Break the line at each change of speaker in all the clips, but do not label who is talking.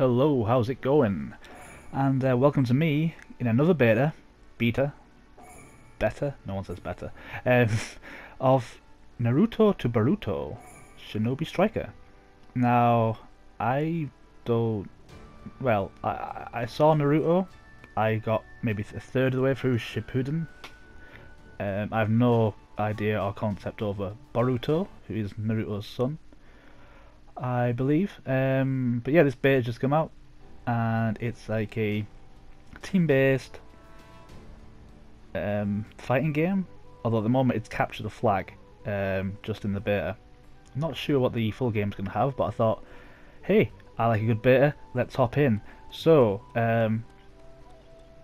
Hello, how's it going? And uh, welcome to me in another beta, beta, better, no one says better, um, of Naruto to Boruto, Shinobi Striker. Now, I don't, well, I, I saw Naruto, I got maybe a third of the way through Shippuden. Um, I have no idea or concept over Boruto, who is Naruto's son. I believe. Um, but yeah, this beta just come out, and it's like a team-based um, fighting game. Although at the moment it's capture the flag, um, just in the beta. I'm not sure what the full game's gonna have, but I thought, hey, I like a good beta. Let's hop in. So, um,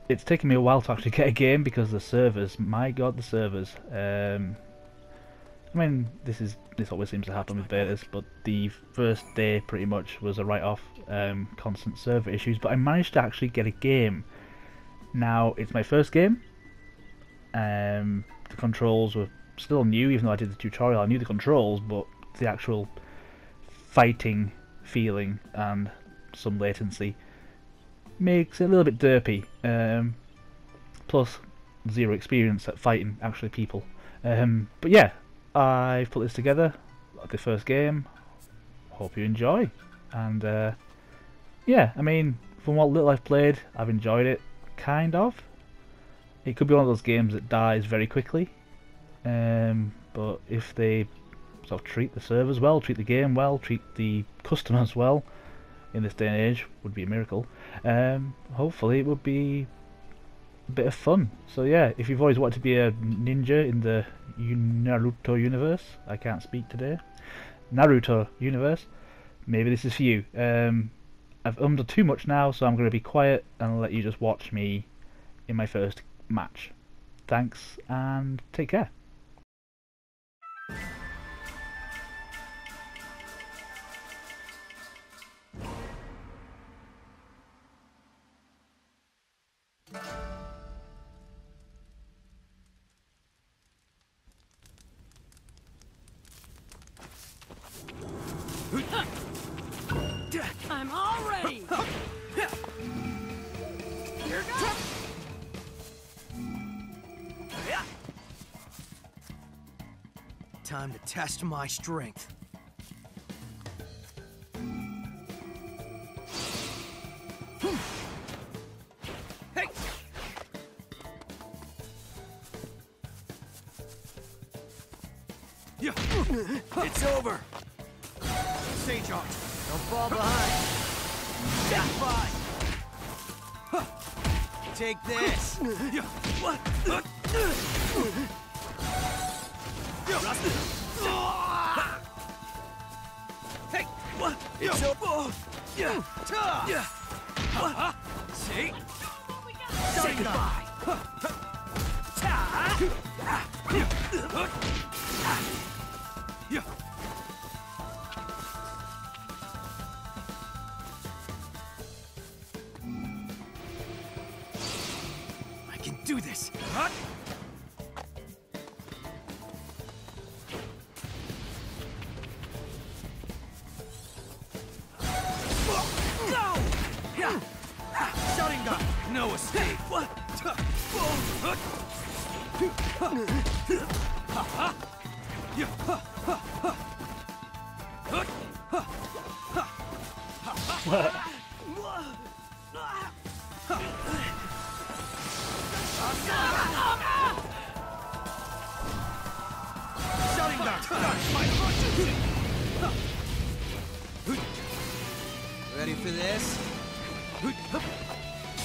it's taken me a while to actually get a game because the servers, my god, the servers. I mean, this is this always seems to happen with betas, but the first day pretty much was a write-off, um, constant server issues. But I managed to actually get a game. Now it's my first game. Um, the controls were still new, even though I did the tutorial. I knew the controls, but the actual fighting feeling and some latency makes it a little bit derpy. Um, plus, zero experience at fighting actually people. Um, but yeah, I've put this together, the first game. Hope you enjoy. And uh, yeah, I mean, from what little I've played, I've enjoyed it, kind of. It could be one of those games that dies very quickly. Um, but if they sort of treat the servers well, treat the game well, treat the customers well, in this day and age, would be a miracle. Um, hopefully it would be bit of fun. So yeah, if you've always wanted to be a ninja in the Naruto universe, I can't speak today. Naruto universe, maybe this is for you. Um, I've ummed too much now, so I'm going to be quiet and let you just watch me in my first match. Thanks and take care.
I'm all ready! Here goes!
Time to test my strength. Hey! Yeah. It's over. Sage Art, don't fall behind. Stand by. Take this. What? Hey, what? It's over. Yeah. Yeah. What? See? Say goodbye. No escape. What? Sharingan, Ready for this?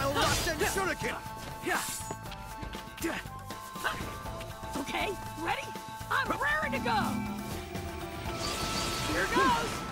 Style Rasen Shuriken!
Okay, ready? I'm raring to go! Here goes!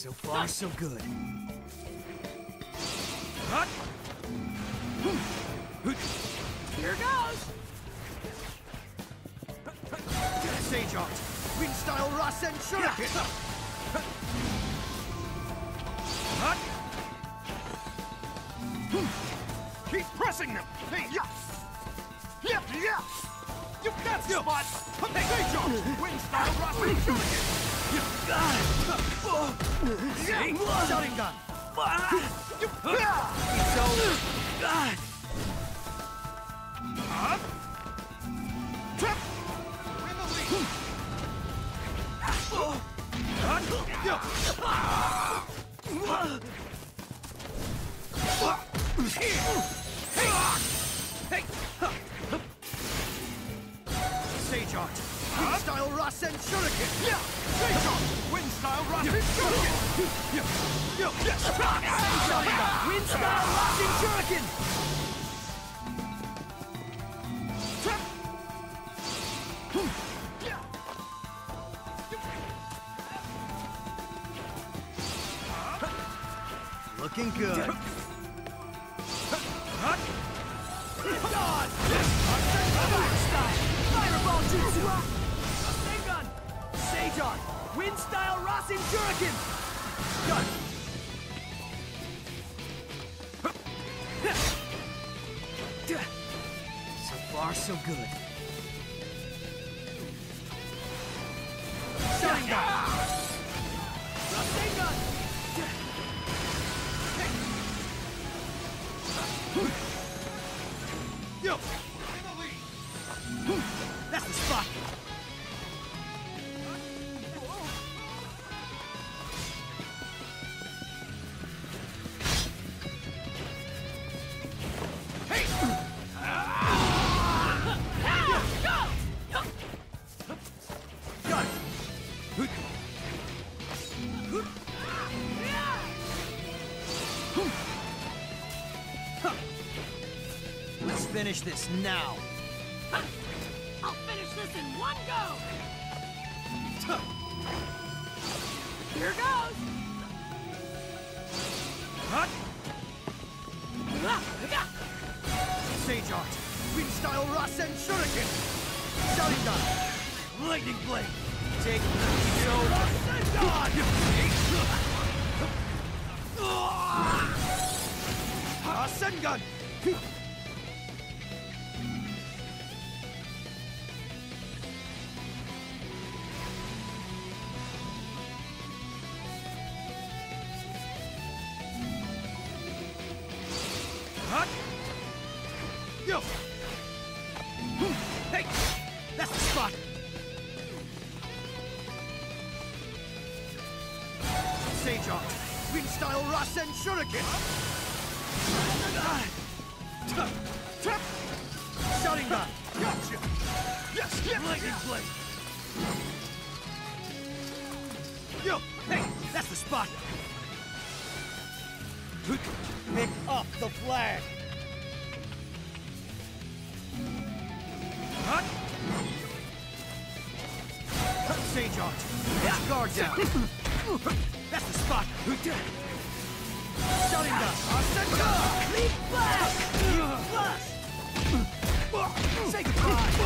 So far, so good.
Here goes!
Sage Art! Wind style Rasen Shuriken! Keep pressing them! Hey, yeah! Yeah, yeah! You got the spot! Sage Art! Wind style Rasen Shuriken! See? Sharingan! Art! Wind style Rasen Shuriken! Yeah! Wind style Rasen Shuriken!
Wind style Rasen Shuriken!
Looking good.
Fireball Jutsu! Wind style Rasen!
Gun! So far, so good. Sharingan!
Rasengan!
Yo! Finish this now!
I'll finish this in one go! Here goes!
Sage Art! Wind style Rasen Shuriken! Sharingan! Lightning Blade! Take Soda! Rasengan! Yo! Hmm. Hey! That's the spot! Sage Art! Wind style Rasen Shuriken! Sharingan! Gotcha! Yes! yes Lightning Blade! Yo! Hey! That's the spot! Pick up the flag! Sage Art! Get guard down! That's the spot! Who did? Selling Sharingan! Asenka!
Leap Flash!
Flash! Say goodbye!